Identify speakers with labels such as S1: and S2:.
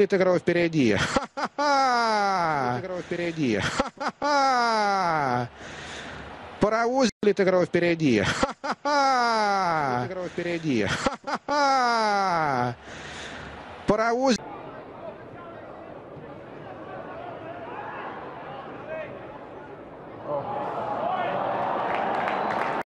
S1: Сплит кровь впереди. Ха-ха-ха! кровь впереди. Ха-ха-ха! Паровоз сплит кровь впереди. Ха-ха-ха! кровь впереди. Ха-ха-ха! Паровоз